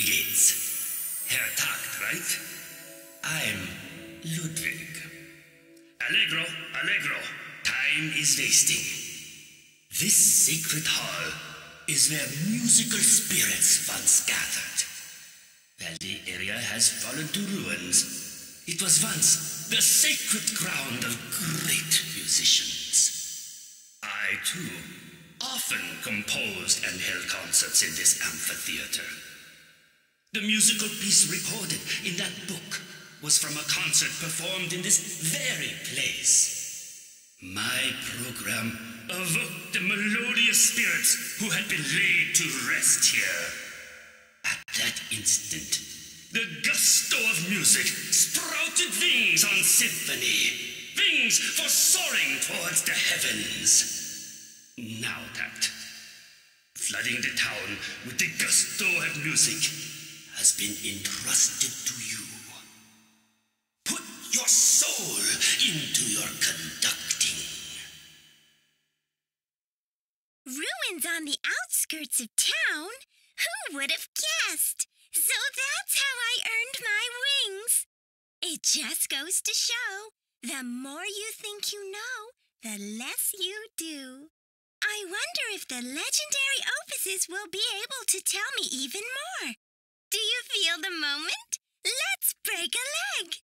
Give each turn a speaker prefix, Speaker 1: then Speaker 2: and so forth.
Speaker 1: Herr Tagt, right? I'm Ludwig. Allegro, allegro. Time is wasting. This sacred hall is where musical spirits once gathered. Well, the area has fallen to ruins. It was once the sacred ground of great musicians. I, too, often composed and held concerts in this amphitheater. The musical piece recorded in that book was from a concert performed in this very place. My program evoked the melodious spirits who had been laid to rest here. At that instant, the gusto of music sprouted wings on symphony, wings for soaring towards the heavens. Now that, flooding the town with the gusto of music, has been entrusted to you. Put your soul into your conducting.
Speaker 2: Ruins on the outskirts of town? Who would have guessed? So that's how I earned my wings. It just goes to show the more you think you know, the less you do. I wonder if the legendary opuses will be able to tell me even more. Do you feel the moment? Let's break a leg!